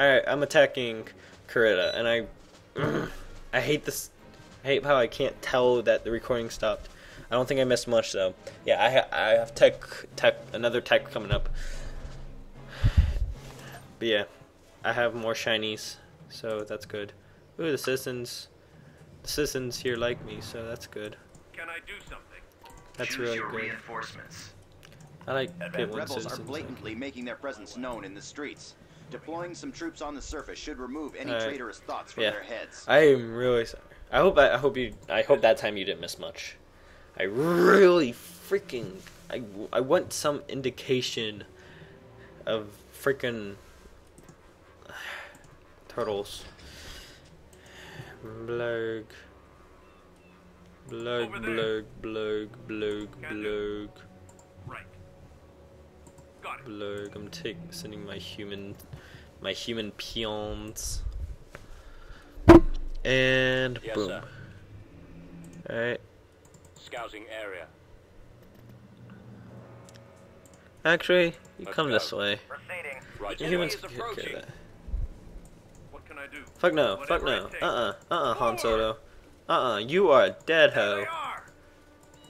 Alright, I'm attacking Kurita, and I I hate this. I hate how I can't tell that the recording stopped. I don't think I missed much though. Yeah, I ha- I have tech tech another tech coming up. But yeah, I have more shinies, so that's good. Ooh, the citizens, the citizens here like me, so that's good. Can I do something? That's Choose really your good. reinforcements. I like And Pitland rebels are blatantly making their presence known in the streets. Deploying some troops on the surface should remove any Alright. traitorous thoughts from Yeah. their heads. I am really sorry. I hope I, I hope you I hope that time you didn't miss much. I really freaking I, I want some indication of freaking turtles. Blurg. Blurg, Over there. blurg, blurg, blurg, Can do. blurg, Right. Got it. Blurg. I'm taking sending my human my human peons. And Yes, boom. sir. Alright. Scouting area. Actually, you Let's come go. this way. Proceeding. Right. The humans can take approaching. that. What can I do? Fuck no, fuck no. Uh uh, uh uh, Han Solo. Uh uh, you are a dead There hoe. are.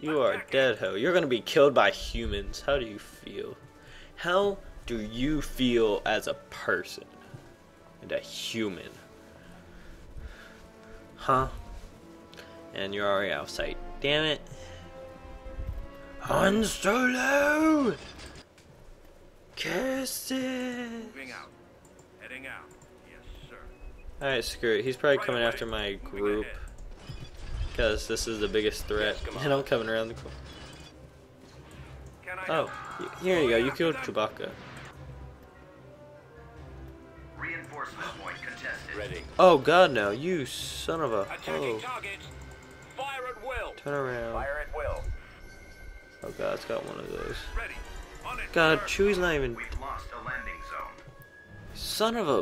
You are a dead hoe. You're gonna be killed by humans. How do you feel? How do you feel as a person? And a human? Huh? And you're already out of sight. Damn it. Han Solo! Kiss it! Moving out. Heading out. Yes, sir. Alright, screw it. He's probably Right coming away. after my group. Because this is the biggest threat. Yes, and I'm coming around the corner. Can I Oh, y- here you go. You killed Chewbacca. Reinforcement point contested. Ready. Oh god, no. You son of a Attacking hoe. target. Fire at will. Turn around. at will. Oh god, it's got one of those. It. God, sir. Chewie's not even. We've lost a landing zone. Son of a.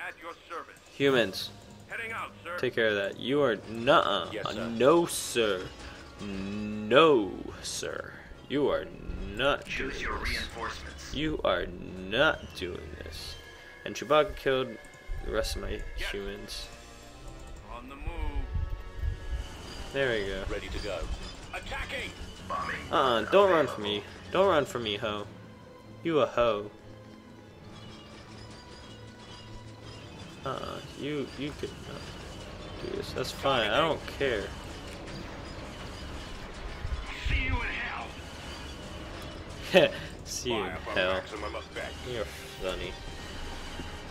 At your service. Humans, Heading out, sir. take care of that. You are. Nuh Yes, uh. sir. No, sir. No, sir. You are not doing Choose your this. reinforcements. You are not doing this. And Chewbacca killed the rest of my humans. On the move. There we go. Ready to go. Attacking. Bombing. Uh-uh, don't run for me. Don't run for me, ho. You a hoe. Uh-uh, you, you could do this. That's fine, I don't care. See you in hell. See you in hell. You're funny.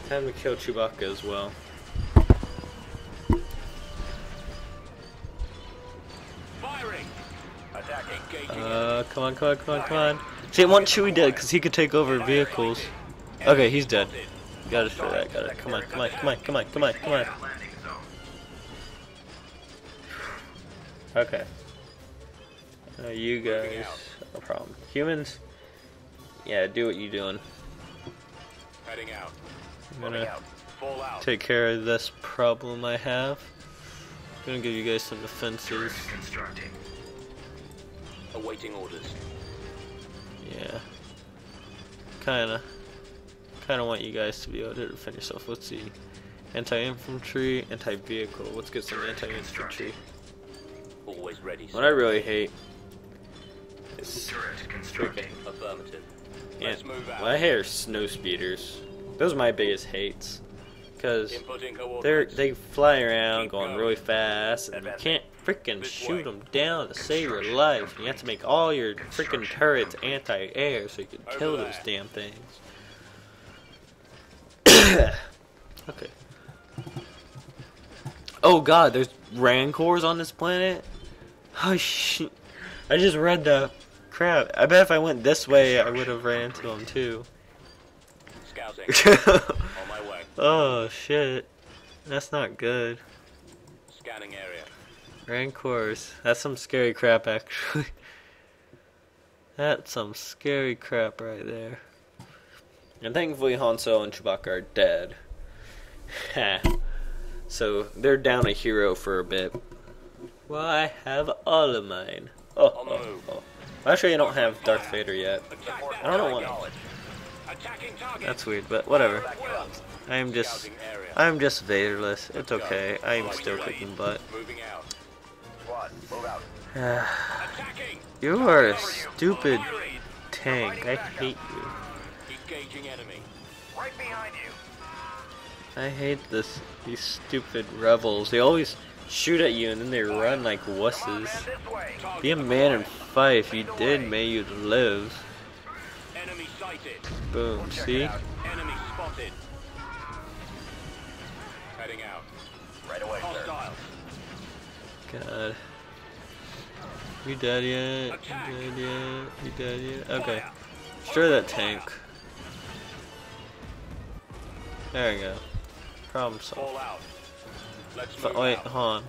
Time to kill Chewbacca as well. Firing. Attacking. Engaging. Uh, come on, come on, come on, come on. See, I want Chewie dead because he could take over vehicles. Okay, he's dead. Gotta destroy that, got it. Come on, come on, come on, come on, come on, come on. Okay. Uh, you guys, no problem. Humans, yeah, do what you're doing. Heading out. I'm gonna Fall out. take care of this problem I have. I'm gonna give you guys some defenses. Constructing. Awaiting orders. Yeah. Kinda. I kinda want you guys to be able to defend yourself. Let's see. Anti-infantry, anti-vehicle. Let's get some anti-infantry. Always ready. What I really hate is Turret freaking. Affirmative. Yeah, Let's move out. well, I hate snow speeders. Those are my biggest hates. Cause they're they fly around going really fast, and you can't freaking shoot them down to save your life. And you have to make all your freaking turrets anti-air so you can kill those damn things. okay. Oh god, there's rancors on this planet. Oh shit! I just read the Crap! I bet if I went this way, I would have ran into them too. Scouting. On my way. oh shit! That's not good. Scanning area. Rancors. That's some scary crap, actually. That's some scary crap right there. And thankfully, Han Solo and Chewbacca are dead. so they're down a hero for a bit. Well, I have all of mine. Oh, oh, oh. Actually, I don't have Darth Vader yet. I don't know. That's weird, but whatever. I am just, I'm just Vaderless. It's okay. I am still kicking butt. You are a stupid tank. I hate you. Engaging enemy. Right behind you. I hate this. These stupid rebels. They always shoot at you and then they run like Come on, wusses. man, this way. Target Be a man and fight. If you did, may you live. Enemy sighted. Boom. See? Enemy spotted. Heading out. Right away, sir. Hostile. God. You dead yet? You dead yet? You dead yet? Okay. Destroy that tank. There we go. Problem solved. Fall out. Let's But wait, out. hold on.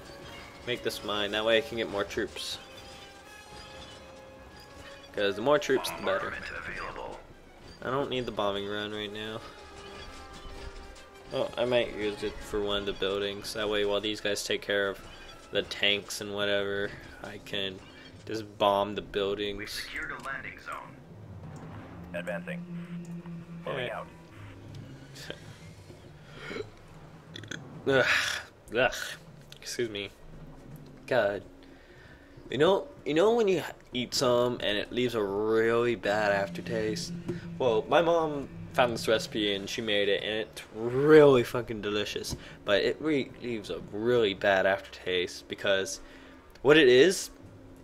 Make this mine. That way I can get more troops. Because the more troops, the better. I don't need the bombing run right now. Oh, I might use it for one of the buildings. That way, while these guys take care of the tanks and whatever, I can just bomb the We've buildings. secured a landing zone. Advancing. Alright. out. Ugh. Ugh. Excuse me. God. You know, you know when you eat some and it leaves a really bad aftertaste. Well, my mom found this recipe and she made it, and it's really fucking delicious. But it re- leaves a really bad aftertaste because what it is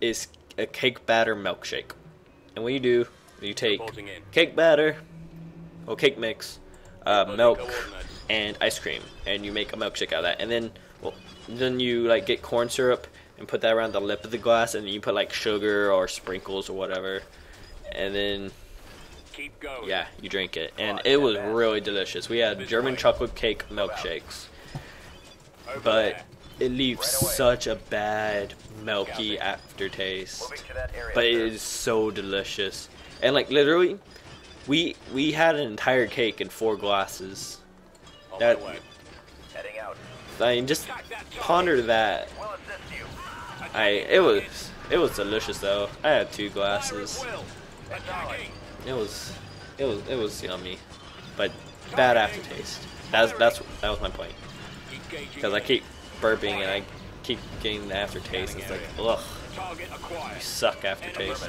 is a cake batter milkshake. And what you do, you take cake batter, or cake mix, uh, milk. And ice cream, and you make a milkshake out of that. And then, well, then you like get corn syrup and put that around the lip of the glass, and then you put like sugar or sprinkles or whatever, and then Keep going. yeah, you drink it, and it was really delicious. We had German chocolate cake milkshakes, but it leaves such a bad milky aftertaste Moving to that area. but it is so delicious. And like literally, we we had an entire cake in four glasses. That- way. Heading out. I mean, just Attack that target. ponder that. We'll assist you. I it was it was delicious though. I had two glasses. Fire at will. Attacking. It was it was it was yummy, but bad aftertaste. That's that's that was my point. Because I keep burping and I keep getting the aftertaste. It's like ugh, you suck aftertaste,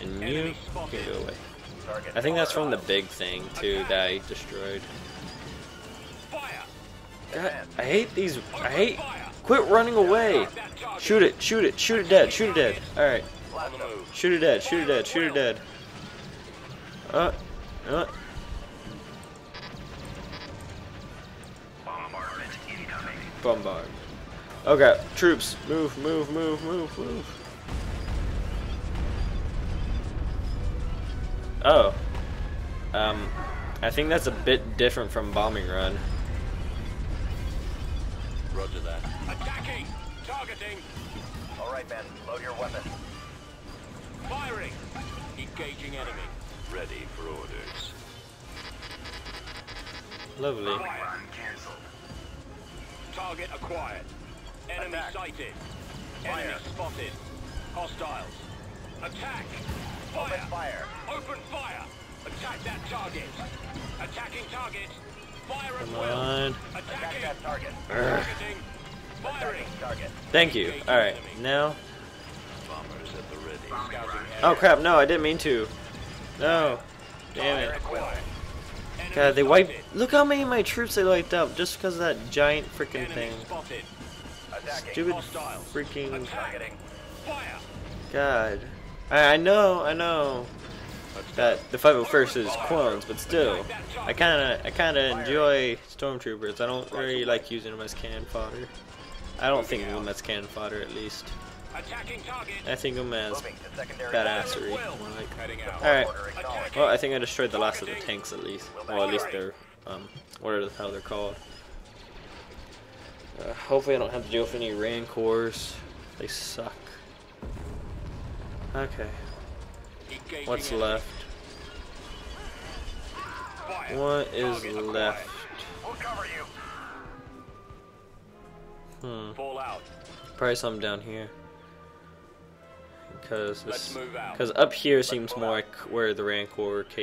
and you can go away. I think that's from the big thing too that I destroyed. God, I hate these. I hate. Quit running away. Shoot it. Shoot it. Shoot it dead. Shoot it dead. All right. On the move. Shoot it dead. Shoot it dead. Shoot it dead. Uh. Uh. Bombard. Okay. Troops. Move. Move. Move. Move. Move. Oh. Um. I think that's a bit different from bombing run. Roger that. Attacking. Targeting. All right, men. Load your weapon. Firing. Engaging enemy. Ready for orders. Lovely. Bombing canceled. Target acquired. Enemy Attack. sighted. Enemy spotted. Hostiles. Attack. Open Fire. fire. Open fire. Attack that target. Attacking target. Fire Come on. Attack target. Targeting. Firing. Attacking target. Thank you. All right. Now. Bombers at the ready. Bombing Scouting run. area. Oh crap! No, I didn't mean to. No. Damn it. God, they wiped. Look how many of my troops they wiped out just because of that giant freaking thing. spotted. Attacking. Stupid Hostiles. freaking. Attack. Targeting. Fire. God. I, I know, I know that the 501st is clones, but still, I kind of, I kind of enjoy stormtroopers. I don't really like using them as cannon fodder. I don't think of them as cannon fodder, at least. I think of them as Moving to secondary. badassery. more like. All right. Well, I think I destroyed the last of the tanks at least. Well, at least they're, um, whatever the hell they're called. Uh, hopefully I don't have to deal with any Rancors. They suck. Okay, Engaging what's left? What is left? We'll cover you. Hmm, probably something down here. Because Let's move out. because up here seems more like where the Rancor cave